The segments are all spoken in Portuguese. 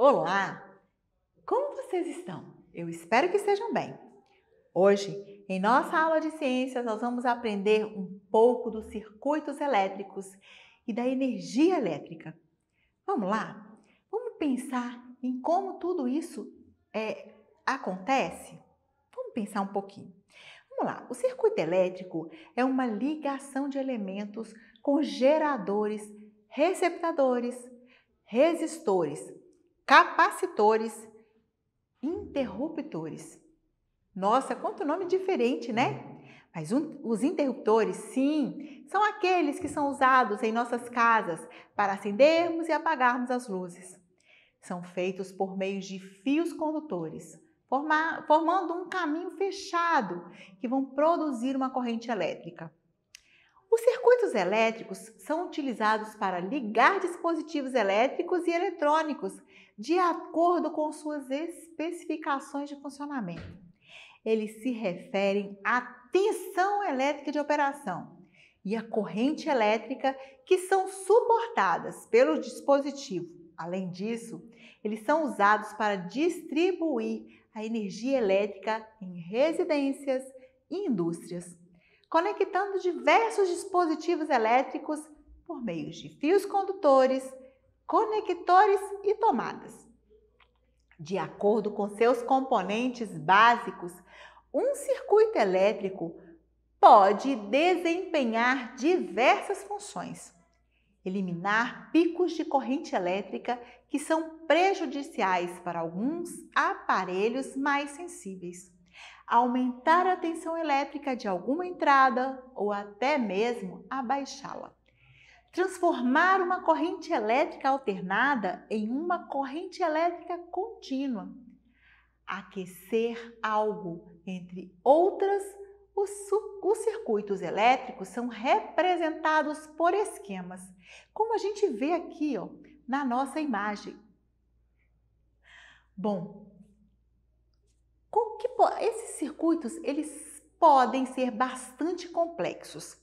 Olá! Como vocês estão? Eu espero que estejam bem. Hoje, em nossa aula de ciências, nós vamos aprender um pouco dos circuitos elétricos e da energia elétrica. Vamos lá? Vamos pensar em como tudo isso é, acontece? Vamos pensar um pouquinho. Vamos lá, o circuito elétrico é uma ligação de elementos com geradores, receptadores, resistores, capacitores, interruptores. Nossa, quanto nome diferente, né? Mas um, os interruptores, sim, são aqueles que são usados em nossas casas para acendermos e apagarmos as luzes. São feitos por meio de fios condutores, formar, formando um caminho fechado que vão produzir uma corrente elétrica. Os circuitos elétricos são utilizados para ligar dispositivos elétricos e eletrônicos de acordo com suas especificações de funcionamento. Eles se referem à tensão elétrica de operação e à corrente elétrica que são suportadas pelo dispositivo. Além disso, eles são usados para distribuir a energia elétrica em residências e indústrias, conectando diversos dispositivos elétricos por meio de fios condutores, conectores e tomadas. De acordo com seus componentes básicos, um circuito elétrico pode desempenhar diversas funções. Eliminar picos de corrente elétrica que são prejudiciais para alguns aparelhos mais sensíveis. Aumentar a tensão elétrica de alguma entrada ou até mesmo abaixá-la transformar uma corrente elétrica alternada em uma corrente elétrica contínua, aquecer algo, entre outras, os, os, circuitos elétricos são representados por esquemas, como a gente vê aqui ó, na nossa imagem. Bom, que, esses circuitos eles podem ser bastante complexos.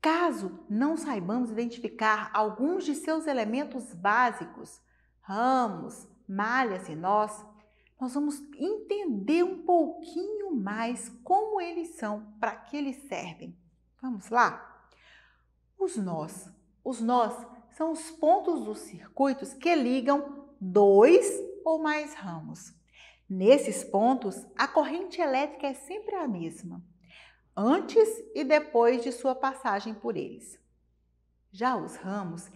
Caso não saibamos identificar alguns de seus elementos básicos, ramos, malhas e nós, nós vamos entender um pouquinho mais como eles são, para que eles servem. Vamos lá? Os nós. Os nós são os pontos dos circuitos que ligam dois ou mais ramos. Nesses pontos, a corrente elétrica é sempre a mesma antes e depois de sua passagem por eles. Já os ramos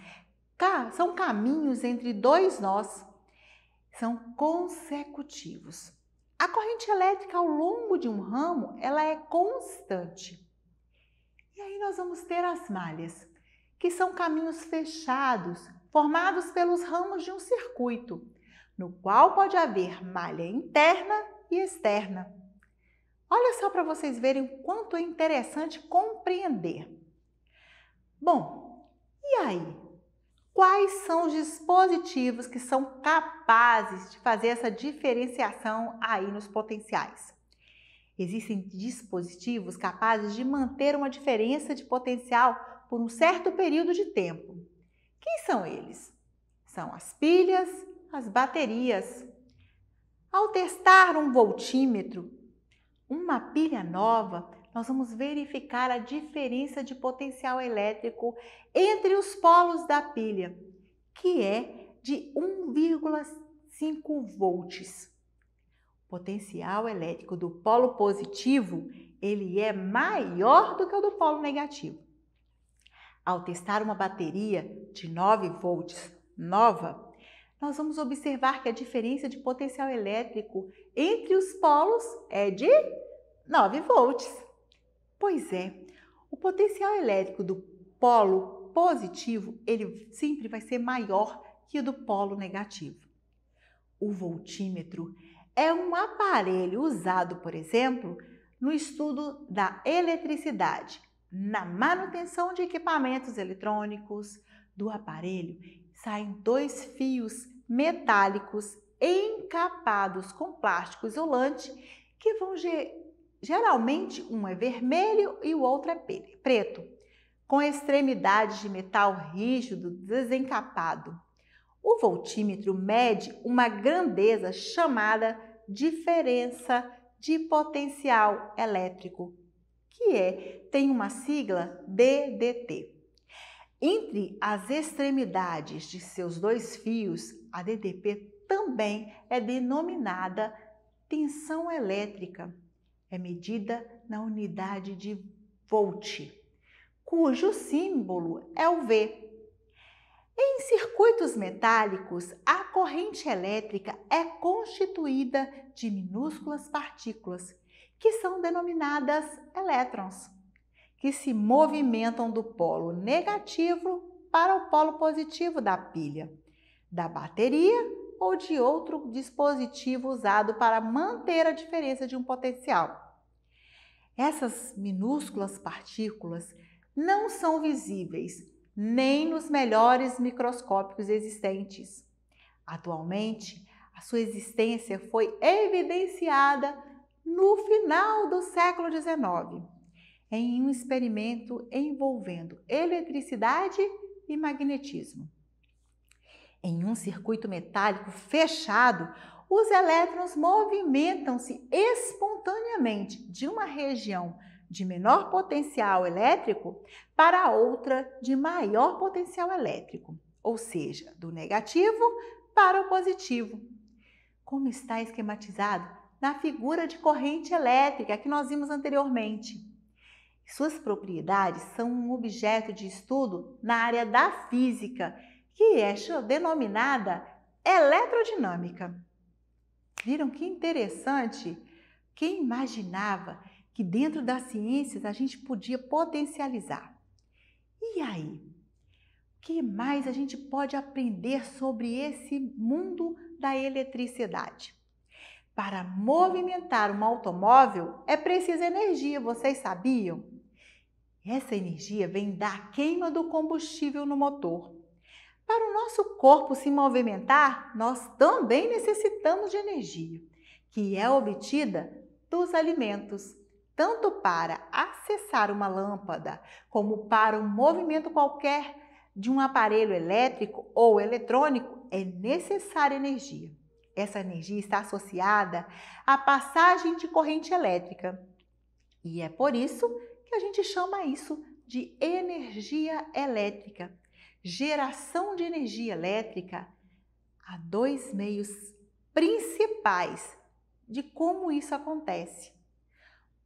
são caminhos entre dois nós, são consecutivos. A corrente elétrica ao longo de um ramo, ela é constante. E aí nós vamos ter as malhas, que são caminhos fechados, formados pelos ramos de um circuito, no qual pode haver malha interna e externa. Olha só para vocês verem o quanto é interessante compreender. Bom, e aí? Quais são os dispositivos que são capazes de fazer essa diferenciação aí nos potenciais? Existem dispositivos capazes de manter uma diferença de potencial por um certo período de tempo. Quem são eles? São as pilhas, as baterias. Ao testar um voltímetro, uma pilha nova, nós vamos verificar a diferença de potencial elétrico entre os polos da pilha, que é de 1,5 volts. O potencial elétrico do polo positivo, ele é maior do que o do polo negativo. Ao testar uma bateria de 9 volts nova, nós vamos observar que a diferença de potencial elétrico entre os polos é de 9 volts. Pois é, o potencial elétrico do polo positivo, ele sempre vai ser maior que o do polo negativo. O voltímetro é um aparelho usado, por exemplo, no estudo da eletricidade, na manutenção de equipamentos eletrônicos. Do aparelho saem dois fios metálicos encapados com plástico isolante que vão geralmente um é vermelho e o outro é preto, com extremidades de metal rígido desencapado. O voltímetro mede uma grandeza chamada diferença de potencial elétrico, que é tem uma sigla DDT. Entre as extremidades de seus dois fios, a DDP também é denominada tensão elétrica. É medida na unidade de volt, cujo símbolo é o V. Em circuitos metálicos, a corrente elétrica é constituída de minúsculas partículas, que são denominadas elétrons que se movimentam do polo negativo para o polo positivo da pilha, da bateria ou de outro dispositivo usado para manter a diferença de um potencial. Essas minúsculas partículas não são visíveis nem nos melhores microscópios existentes. Atualmente, a sua existência foi evidenciada no final do século XIX em um experimento envolvendo eletricidade e magnetismo. Em um circuito metálico fechado, os elétrons movimentam-se espontaneamente de uma região de menor potencial elétrico para outra de maior potencial elétrico, ou seja, do negativo para o positivo. Como está esquematizado na figura de corrente elétrica que nós vimos anteriormente. Suas propriedades são um objeto de estudo na área da física, que é denominada eletrodinâmica. Viram que interessante? Quem imaginava que dentro das ciências a gente podia potencializar? E aí? O que mais a gente pode aprender sobre esse mundo da eletricidade? Para movimentar um automóvel é preciso energia, vocês sabiam? Essa energia vem da queima do combustível no motor. Para o nosso corpo se movimentar, nós também necessitamos de energia, que é obtida dos alimentos, tanto para acessar uma lâmpada como para um movimento qualquer de um aparelho elétrico ou eletrônico, é necessária energia. Essa energia está associada à passagem de corrente elétrica. E é por isso que a gente chama isso de energia elétrica. Geração de energia elétrica há dois meios principais de como isso acontece.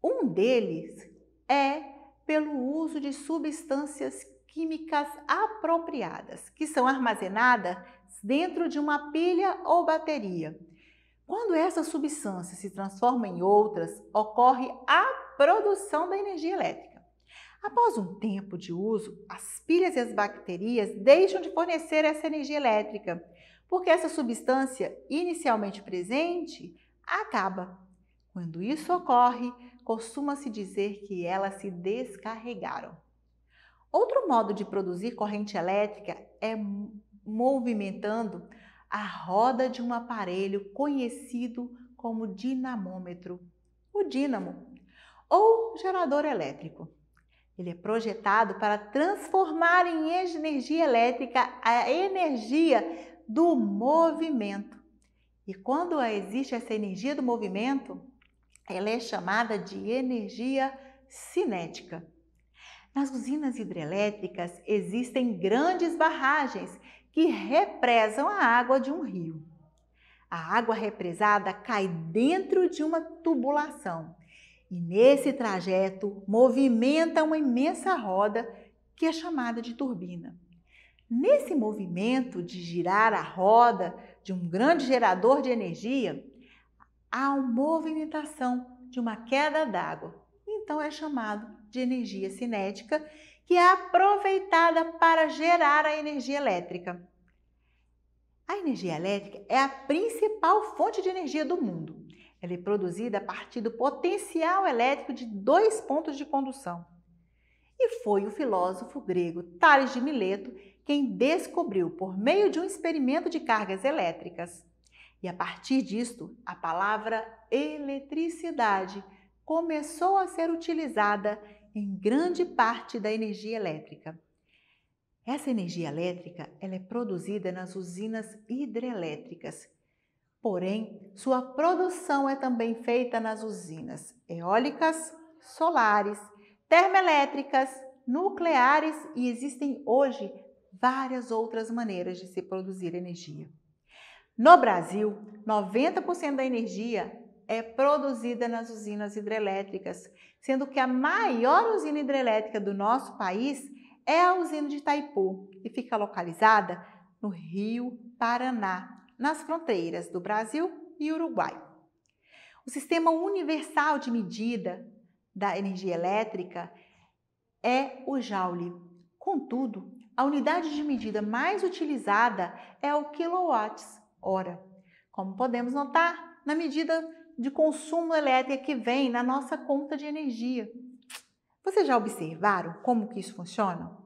Um deles é pelo uso de substâncias químicas apropriadas, que são armazenadas dentro de uma pilha ou bateria. Quando essas substâncias se transformam em outras, ocorre a produção da energia elétrica. Após um tempo de uso, as pilhas e as bacterias deixam de fornecer essa energia elétrica, porque essa substância inicialmente presente acaba. Quando isso ocorre, costuma-se dizer que elas se descarregaram. Outro modo de produzir corrente elétrica é movimentando a roda de um aparelho conhecido como dinamômetro, o dínamo ou gerador elétrico. Ele é projetado para transformar em energia elétrica a energia do movimento. E quando existe essa energia do movimento, ela é chamada de energia cinética. Nas usinas hidrelétricas existem grandes barragens que represam a água de um rio. A água represada cai dentro de uma tubulação e nesse trajeto movimenta uma imensa roda que é chamada de turbina. Nesse movimento de girar a roda de um grande gerador de energia, há uma movimentação de uma queda d'água. Então é chamado de energia cinética, que é aproveitada para gerar a energia elétrica. A energia elétrica é a principal fonte de energia do mundo. Ela é produzida a partir do potencial elétrico de dois pontos de condução. E foi o filósofo grego Tales de Mileto quem descobriu por meio de um experimento de cargas elétricas. E a partir disto, a palavra eletricidade começou a ser utilizada em grande parte da energia elétrica. Essa energia elétrica ela é produzida nas usinas hidrelétricas. Porém, sua produção é também feita nas usinas eólicas, solares, termoelétricas, nucleares e existem hoje várias outras maneiras de se produzir energia. No Brasil, 90% da energia é produzida nas usinas hidrelétricas, sendo que a maior usina hidrelétrica do nosso país é a usina de Itaipu e fica localizada no Rio Paraná, nas fronteiras do Brasil e Uruguai. O sistema universal de medida da energia elétrica é o Joule. Contudo, a unidade de medida mais utilizada é o quilowatts-hora. Como podemos notar na medida de consumo elétrico que vem na nossa conta de energia. Vocês já observaram como que isso funciona?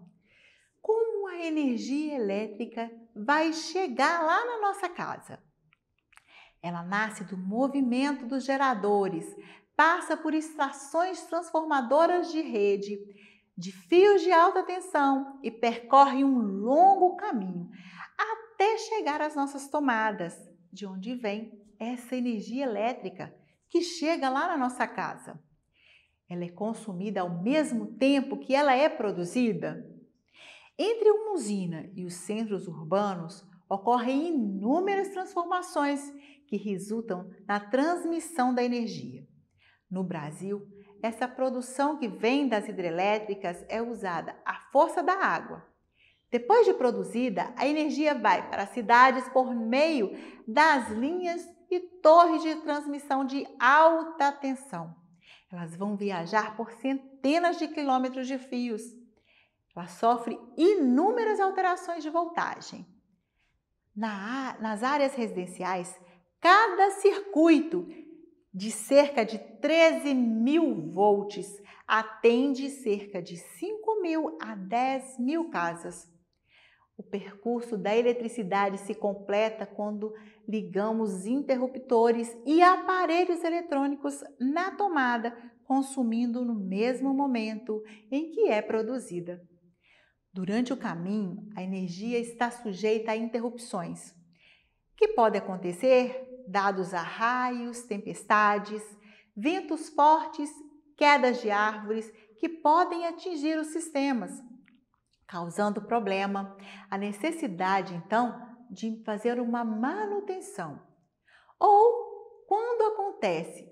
Como a energia elétrica vai chegar lá na nossa casa? Ela nasce do movimento dos geradores, passa por estações transformadoras de rede, de fios de alta tensão e percorre um longo caminho até chegar às nossas tomadas, de onde vem essa energia elétrica que chega lá na nossa casa ela é consumida ao mesmo tempo que ela é produzida? Entre uma usina e os centros urbanos ocorrem inúmeras transformações que resultam na transmissão da energia. No Brasil, essa produção que vem das hidrelétricas é usada à força da água. Depois de produzida, a energia vai para as cidades por meio das linhas e torres de transmissão de alta tensão. Elas vão viajar por centenas de quilômetros de fios. Ela sofre inúmeras alterações de voltagem. Na, nas áreas residenciais, cada circuito de cerca de 13 mil volts atende cerca de 5 mil a 10 mil casas. O percurso da eletricidade se completa quando ligamos interruptores e aparelhos eletrônicos na tomada, consumindo no mesmo momento em que é produzida. Durante o caminho, a energia está sujeita a interrupções, que podem acontecer dados a raios, tempestades, ventos fortes, quedas de árvores que podem atingir os sistemas, causando problema. A necessidade, então, de fazer uma manutenção. Ou quando acontece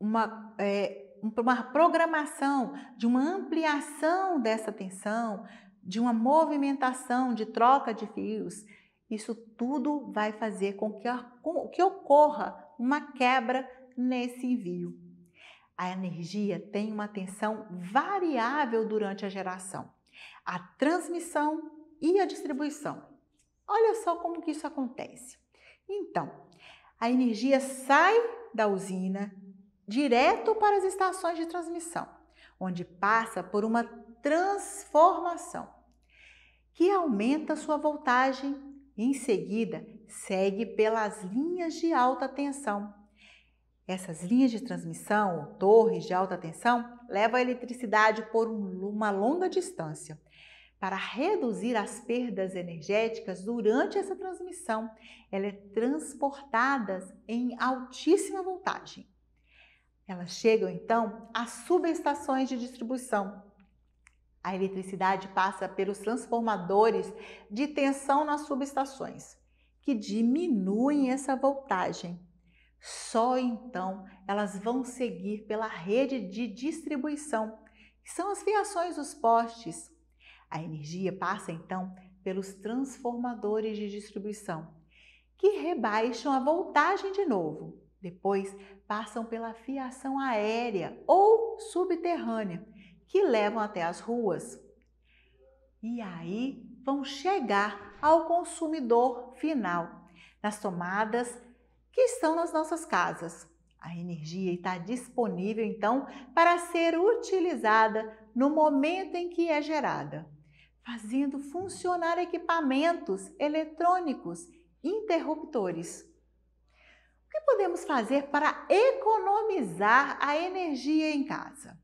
uma, é, uma programação de uma ampliação dessa tensão, de uma movimentação, de troca de fios, isso tudo vai fazer com que, que ocorra uma quebra nesse envio. A energia tem uma tensão variável durante a geração, a transmissão e a distribuição. Olha só como que isso acontece. Então, a energia sai da usina direto para as estações de transmissão, onde passa por uma transformação que aumenta sua voltagem e em seguida segue pelas linhas de alta tensão. Essas linhas de transmissão, ou torres de alta tensão, levam a eletricidade por uma longa distância para reduzir as perdas energéticas durante essa transmissão, ela é transportada em altíssima voltagem. Elas chegam então às subestações de distribuição. A eletricidade passa pelos transformadores de tensão nas subestações, que diminuem essa voltagem. Só então elas vão seguir pela rede de distribuição, que são as fiações dos postes, a energia passa então pelos transformadores de distribuição, que rebaixam a voltagem de novo. Depois passam pela fiação aérea ou subterrânea, que levam até as ruas. E aí vão chegar ao consumidor final, nas tomadas que estão nas nossas casas. A energia está disponível então para ser utilizada no momento em que é gerada fazendo funcionar equipamentos eletrônicos interruptores. O que podemos fazer para economizar a energia em casa?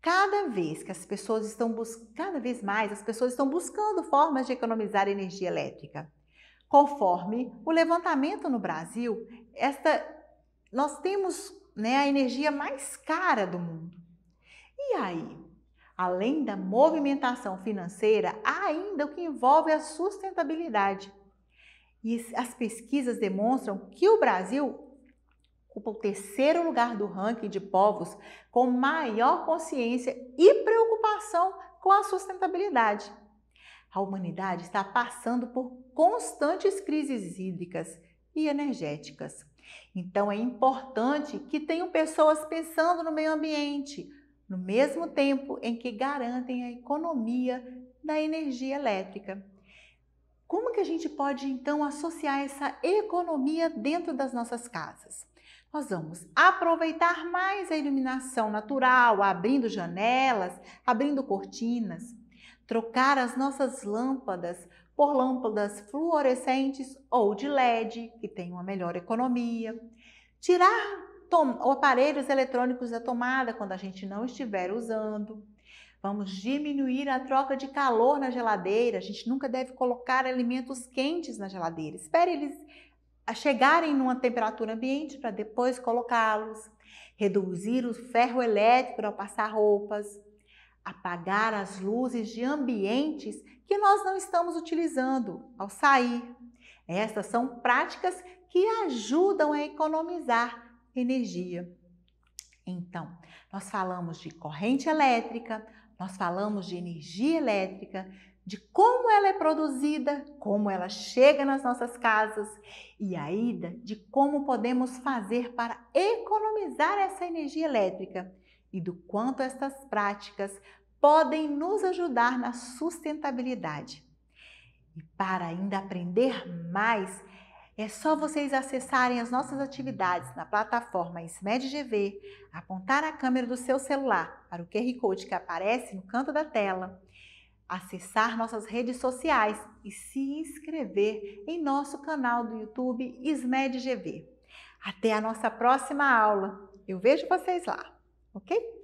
Cada vez que as pessoas estão buscando, cada vez mais as pessoas estão buscando formas de economizar energia elétrica. Conforme o levantamento no Brasil, esta nós temos né, a energia mais cara do mundo. E aí, além da movimentação financeira, há ainda o que envolve a sustentabilidade. E as pesquisas demonstram que o Brasil ocupa o terceiro lugar do ranking de povos com maior consciência e preocupação com a sustentabilidade. A humanidade está passando por constantes crises hídricas e energéticas. Então é importante que tenham pessoas pensando no meio ambiente, no mesmo tempo em que garantem a economia da energia elétrica. Como que a gente pode então associar essa economia dentro das nossas casas? Nós vamos aproveitar mais a iluminação natural, abrindo janelas, abrindo cortinas, trocar as nossas lâmpadas por lâmpadas fluorescentes ou de LED, que tem uma melhor economia, tirar aparelhos eletrônicos da tomada quando a gente não estiver usando. Vamos diminuir a troca de calor na geladeira. A gente nunca deve colocar alimentos quentes na geladeira. Espere eles a chegarem numa temperatura ambiente para depois colocá-los, reduzir o ferro elétrico ao passar roupas, apagar as luzes de ambientes que nós não estamos utilizando ao sair. Estas são práticas que ajudam a economizar energia. Então, nós falamos de corrente elétrica, nós falamos de energia elétrica, de como ela é produzida, como ela chega nas nossas casas e ainda de como podemos fazer para economizar essa energia elétrica e do quanto estas práticas podem nos ajudar na sustentabilidade. E para ainda aprender mais, é só vocês acessarem as nossas atividades na plataforma SMEDGV, apontar a câmera do seu celular para o QR Code que aparece no canto da tela acessar nossas redes sociais e se inscrever em nosso canal do YouTube SMED GV. Até a nossa próxima aula. Eu vejo vocês lá, ok?